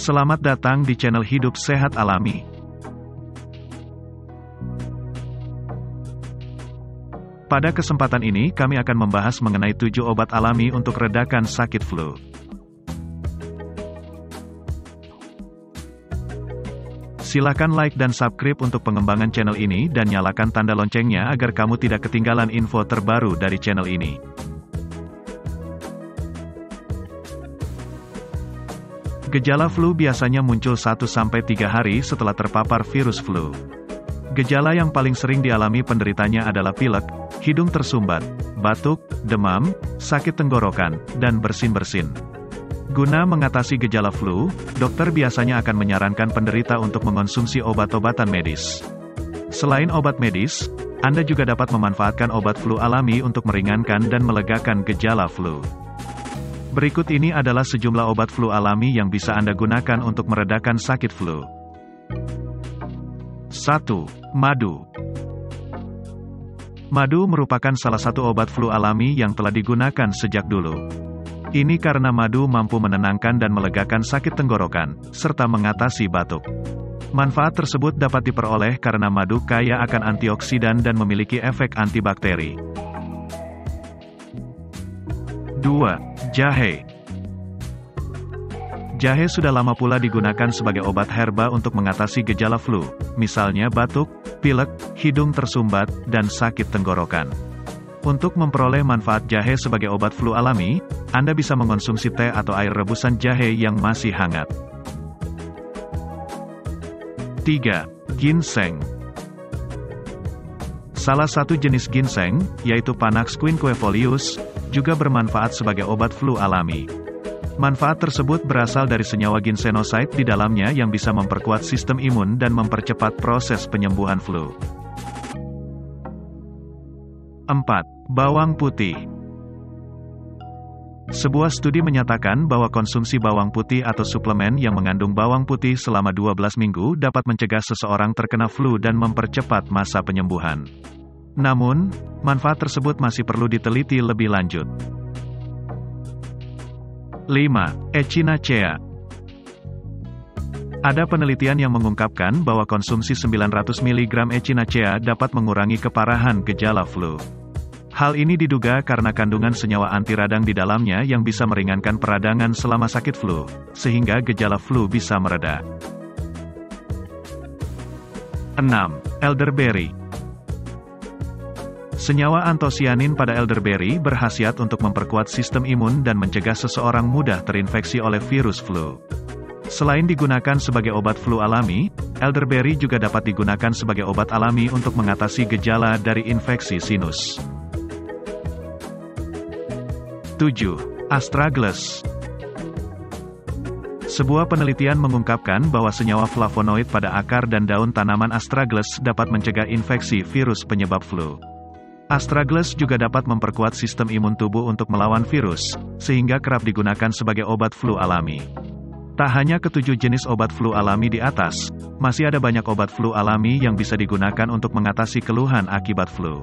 Selamat datang di channel Hidup Sehat Alami. Pada kesempatan ini kami akan membahas mengenai tujuh obat alami untuk redakan sakit flu. Silakan like dan subscribe untuk pengembangan channel ini dan nyalakan tanda loncengnya agar kamu tidak ketinggalan info terbaru dari channel ini. Gejala flu biasanya muncul 1-3 hari setelah terpapar virus flu. Gejala yang paling sering dialami penderitanya adalah pilek, hidung tersumbat, batuk, demam, sakit tenggorokan, dan bersin-bersin. Guna mengatasi gejala flu, dokter biasanya akan menyarankan penderita untuk mengonsumsi obat-obatan medis. Selain obat medis, Anda juga dapat memanfaatkan obat flu alami untuk meringankan dan melegakan gejala flu. Berikut ini adalah sejumlah obat flu alami yang bisa Anda gunakan untuk meredakan sakit flu. 1. Madu Madu merupakan salah satu obat flu alami yang telah digunakan sejak dulu. Ini karena madu mampu menenangkan dan melegakan sakit tenggorokan, serta mengatasi batuk. Manfaat tersebut dapat diperoleh karena madu kaya akan antioksidan dan memiliki efek antibakteri. 2. Jahe Jahe sudah lama pula digunakan sebagai obat herba untuk mengatasi gejala flu, misalnya batuk, pilek, hidung tersumbat, dan sakit tenggorokan. Untuk memperoleh manfaat jahe sebagai obat flu alami, Anda bisa mengonsumsi teh atau air rebusan jahe yang masih hangat. 3. Ginseng Salah satu jenis ginseng, yaitu Panax quinquefolius, juga bermanfaat sebagai obat flu alami. Manfaat tersebut berasal dari senyawa ginsenoside di dalamnya yang bisa memperkuat sistem imun dan mempercepat proses penyembuhan flu. 4. Bawang putih sebuah studi menyatakan bahwa konsumsi bawang putih atau suplemen yang mengandung bawang putih selama 12 minggu dapat mencegah seseorang terkena flu dan mempercepat masa penyembuhan. Namun, manfaat tersebut masih perlu diteliti lebih lanjut. 5. Echinacea Ada penelitian yang mengungkapkan bahwa konsumsi 900 mg Echinacea dapat mengurangi keparahan gejala flu. Hal ini diduga karena kandungan senyawa anti radang di dalamnya yang bisa meringankan peradangan selama sakit flu, sehingga gejala flu bisa mereda. 6. Elderberry Senyawa antosianin pada elderberry berhasiat untuk memperkuat sistem imun dan mencegah seseorang mudah terinfeksi oleh virus flu. Selain digunakan sebagai obat flu alami, elderberry juga dapat digunakan sebagai obat alami untuk mengatasi gejala dari infeksi sinus. 7. Astragalus Sebuah penelitian mengungkapkan bahwa senyawa flavonoid pada akar dan daun tanaman astragalus dapat mencegah infeksi virus penyebab flu. Astragalus juga dapat memperkuat sistem imun tubuh untuk melawan virus, sehingga kerap digunakan sebagai obat flu alami. Tak hanya ketujuh jenis obat flu alami di atas, masih ada banyak obat flu alami yang bisa digunakan untuk mengatasi keluhan akibat flu.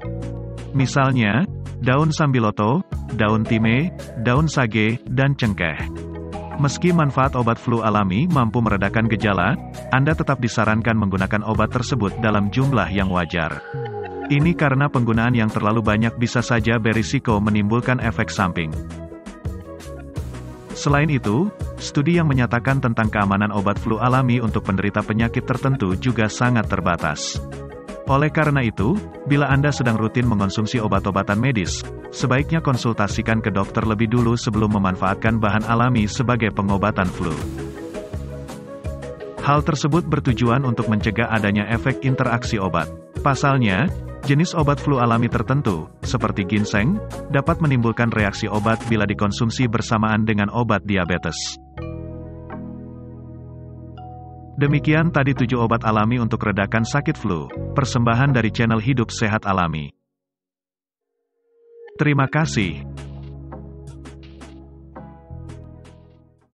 Misalnya, daun sambiloto, daun time, daun sage, dan cengkeh. Meski manfaat obat flu alami mampu meredakan gejala, Anda tetap disarankan menggunakan obat tersebut dalam jumlah yang wajar. Ini karena penggunaan yang terlalu banyak bisa saja berisiko menimbulkan efek samping. Selain itu, studi yang menyatakan tentang keamanan obat flu alami untuk penderita penyakit tertentu juga sangat terbatas. Oleh karena itu, bila Anda sedang rutin mengonsumsi obat-obatan medis, sebaiknya konsultasikan ke dokter lebih dulu sebelum memanfaatkan bahan alami sebagai pengobatan flu. Hal tersebut bertujuan untuk mencegah adanya efek interaksi obat. Pasalnya, jenis obat flu alami tertentu, seperti ginseng, dapat menimbulkan reaksi obat bila dikonsumsi bersamaan dengan obat diabetes. Demikian tadi tujuh obat alami untuk redakan sakit flu, persembahan dari channel Hidup Sehat Alami. Terima kasih.